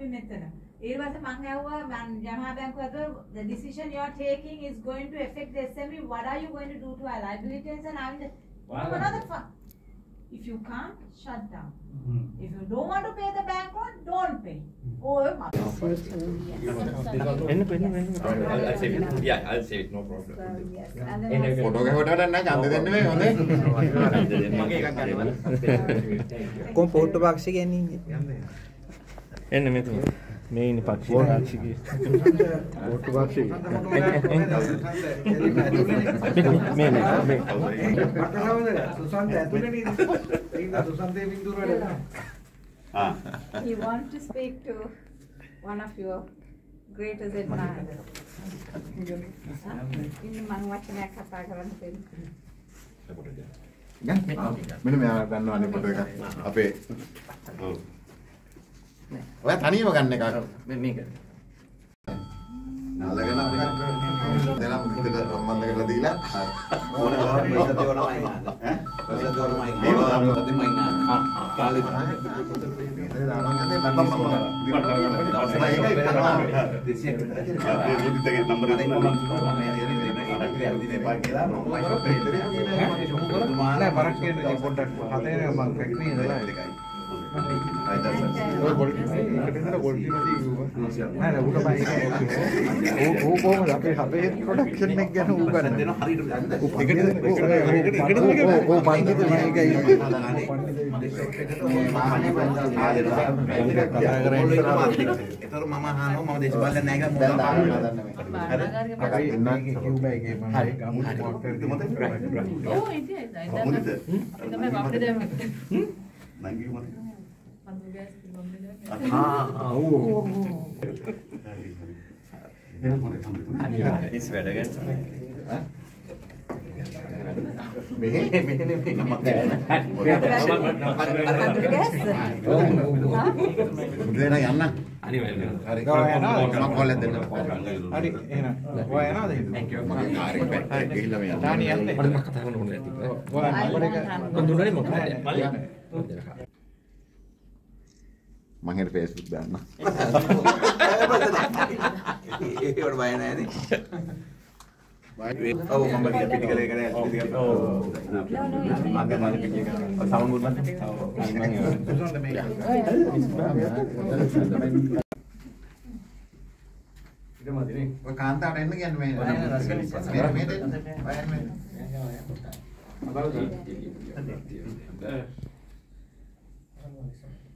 අපි මෙතන. ඊට පස්සේ මං ඇහුවා මං ජනහා බැංකුව ඇතුළේ the decision you are taking is going to affect the SME. What are you going to do to our liabilities and our Well- another fund? If you can't, shut down. If you don't want to pay the bank loan, don't pay. Or I'll save it. Yeah, I'll save it. No problem. yes. And then And also- photo ගහුවට වඩා නෑ ඡන්ද දෙන්න මේ හොඳේ. මගේ එකක් ගන්නවා. කොම් පෝට්ටු පක්ෂි ගැනීම එන්න මෙතුම මේ ඉන්න පක්ෂි පාක්ෂිගේ පෝට්ටු පක්ෂි මේ මේ මේ සුසන්ත ඇතුලේ නේද? ඒකද සුසන්තේ බින්දුර වල ආ. He want to speak to one of your greatest admirers. ඉන්න මං වචනයක් කතා කරන්න දෙන්න. ගන්න. මෙන්න මෙයා ගන්නවානේ ෆොටෝ එක. අපේ ඔව්. ඔයා තනියම ගන්න එකක්. මේක. නාලගෙන දෙනම් විතර සම්බන්ධ කරලා දීලා. ඕන ගාන ඉස්සතේ වරමයි නාද ඈ? ඉස්සතේ වරමයි නාද ඉස්සතේ මයි නාද කාලේ ඒ දානන්නේ මම ඒකයි එක කියන්නේ පොඩ්ඩක් හතේ මම ෆැක්ටරි ඉඳලා ඔය ගොල් එකට ඉඳලා ගොල් ටීම තියෙනවා නෑ නෑ උඩ බයි ඒක ඌ කොහමද අපේ අපේ ප්‍රොඩක්ෂන් එක ගැන ඌ කරන්නේ දෙන හරියට ඌ ඌ පන්දිත මේකයි ඒතර මම අහනවා මම දේශපාලන නැහැ කියලා මොකද අපි ඉන්නේ කිව්බා එකේ මම ගමුත් මොකක්ද ඔව් ඉතින් දැන් තමයි අපිට දැන් Better again. මෙහෙ මෙහෙ දෙන යන්න. Anyway, හරි. කොල්ලෙන් දෙන්න. හරි එහෙනම් ඔයා යනවද එක පැත්තේ ගිහිල්ලා මේ යන්න. තානි යන්නේ මට කතා කරන්න ඕනේ නැති ඔයා මම දුන්නනේ මොකද මං හිත Facebook දාන්න. ඒකට බය නැහැ නේ ඔව් මම බලිය පිටිකලේ කරේ පිටිකලේ ඔව් මගේ මගේ පිටිකලේ සමන් ගුණ සුසන්ත මේක ඔය කාන්තාවට එන්න කියන්නේ මේ. Thanks.